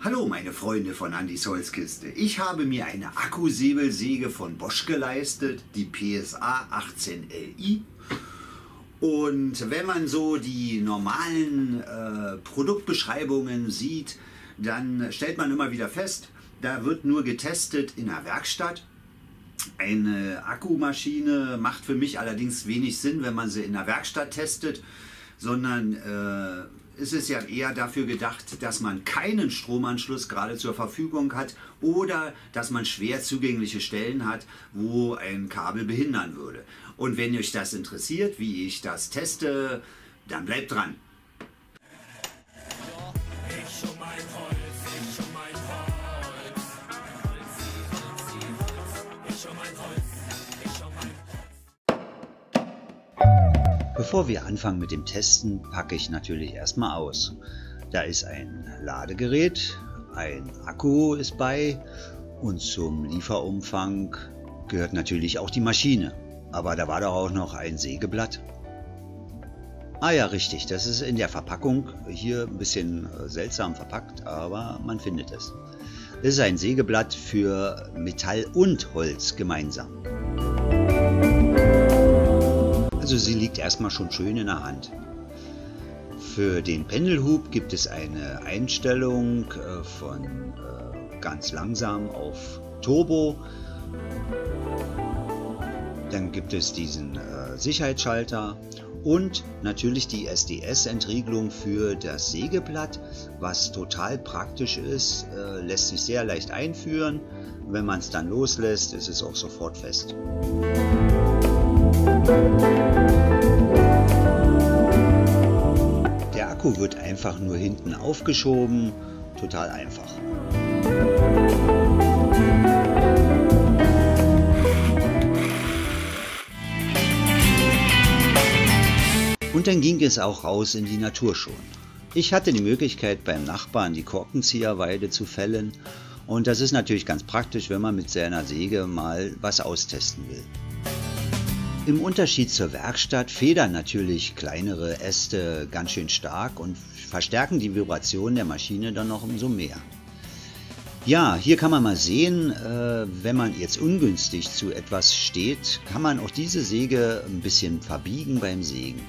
Hallo meine Freunde von Andys Holzkiste. Ich habe mir eine Akkusäbelsäge von Bosch geleistet, die PSA 18LI. Und wenn man so die normalen äh, Produktbeschreibungen sieht, dann stellt man immer wieder fest, da wird nur getestet in der Werkstatt. Eine Akkumaschine macht für mich allerdings wenig Sinn, wenn man sie in der Werkstatt testet, sondern äh, ist es ja eher dafür gedacht, dass man keinen Stromanschluss gerade zur Verfügung hat oder dass man schwer zugängliche Stellen hat, wo ein Kabel behindern würde. Und wenn euch das interessiert, wie ich das teste, dann bleibt dran. Bevor wir anfangen mit dem Testen, packe ich natürlich erstmal aus. Da ist ein Ladegerät, ein Akku ist bei und zum Lieferumfang gehört natürlich auch die Maschine. Aber da war doch auch noch ein Sägeblatt. Ah ja, richtig, das ist in der Verpackung hier ein bisschen äh, seltsam verpackt, aber man findet es. Es ist ein Sägeblatt für Metall und Holz gemeinsam. Also sie liegt erstmal schon schön in der Hand. Für den Pendelhub gibt es eine Einstellung äh, von äh, ganz langsam auf Turbo. Dann gibt es diesen äh, Sicherheitsschalter und natürlich die SDS-Entriegelung für das Sägeblatt, was total praktisch ist, lässt sich sehr leicht einführen. Wenn man es dann loslässt, ist es auch sofort fest. Der Akku wird einfach nur hinten aufgeschoben, total einfach. Und dann ging es auch raus in die Natur schon. Ich hatte die Möglichkeit beim Nachbarn die Korkenzieherweide zu fällen und das ist natürlich ganz praktisch, wenn man mit seiner Säge mal was austesten will. Im Unterschied zur Werkstatt federn natürlich kleinere Äste ganz schön stark und verstärken die Vibration der Maschine dann noch umso mehr. Ja, hier kann man mal sehen, äh, wenn man jetzt ungünstig zu etwas steht, kann man auch diese Säge ein bisschen verbiegen beim Sägen.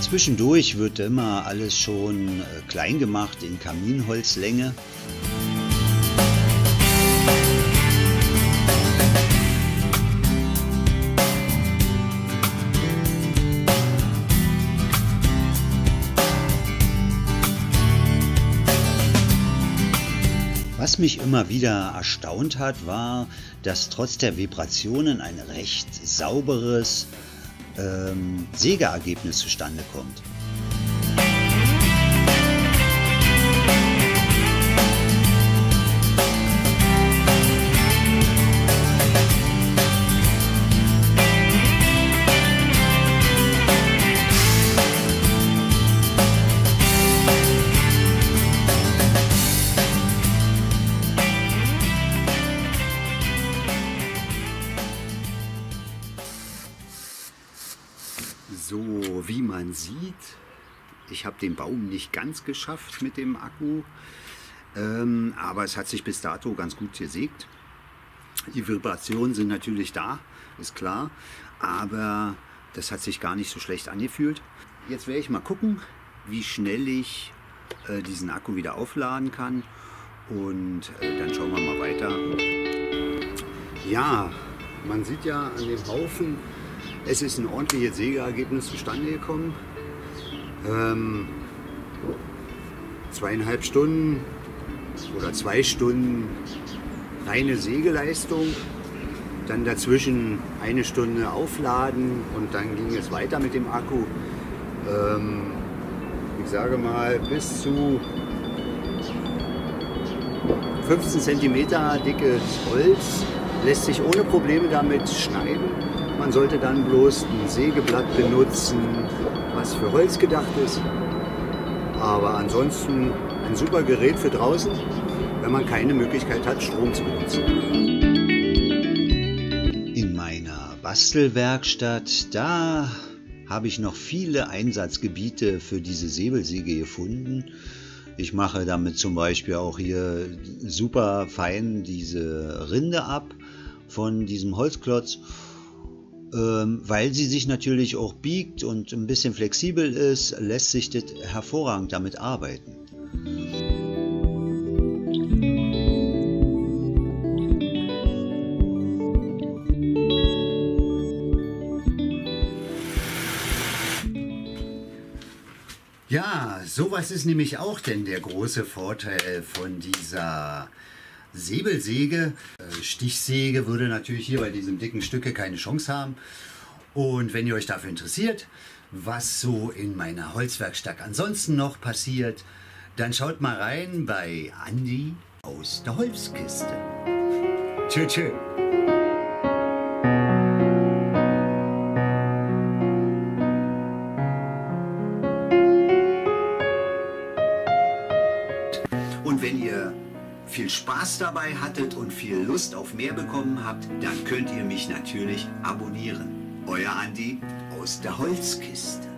Zwischendurch wird immer alles schon äh, klein gemacht in Kaminholzlänge. Was mich immer wieder erstaunt hat, war, dass trotz der Vibrationen ein recht sauberes ähm, Sägeergebnis zustande kommt. Man sieht, ich habe den Baum nicht ganz geschafft mit dem Akku, ähm, aber es hat sich bis dato ganz gut gesägt. Die Vibrationen sind natürlich da, ist klar, aber das hat sich gar nicht so schlecht angefühlt. Jetzt werde ich mal gucken, wie schnell ich äh, diesen Akku wieder aufladen kann und äh, dann schauen wir mal weiter. Ja, man sieht ja an dem Haufen, es ist ein ordentliches Sägeergebnis zustande gekommen. Ähm, zweieinhalb Stunden oder zwei Stunden reine Sägeleistung. Dann dazwischen eine Stunde aufladen und dann ging es weiter mit dem Akku. Ähm, ich sage mal bis zu 15 cm dickes Holz lässt sich ohne Probleme damit schneiden. Man sollte dann bloß ein Sägeblatt benutzen, was für Holz gedacht ist. Aber ansonsten ein super Gerät für draußen, wenn man keine Möglichkeit hat, Strom zu benutzen. In meiner Bastelwerkstatt, da habe ich noch viele Einsatzgebiete für diese Säbelsäge gefunden. Ich mache damit zum Beispiel auch hier super fein diese Rinde ab von diesem Holzklotz, weil sie sich natürlich auch biegt und ein bisschen flexibel ist, lässt sich das hervorragend damit arbeiten. Ja, sowas ist nämlich auch denn der große Vorteil von dieser Säbelsäge. Äh, Stichsäge würde natürlich hier bei diesem dicken Stücke keine Chance haben. Und wenn ihr euch dafür interessiert, was so in meiner Holzwerkstatt ansonsten noch passiert, dann schaut mal rein bei Andi aus der Holzkiste. Tschö, tschö. Viel Spaß dabei hattet und viel Lust auf mehr bekommen habt, dann könnt ihr mich natürlich abonnieren. Euer Andi aus der Holzkiste.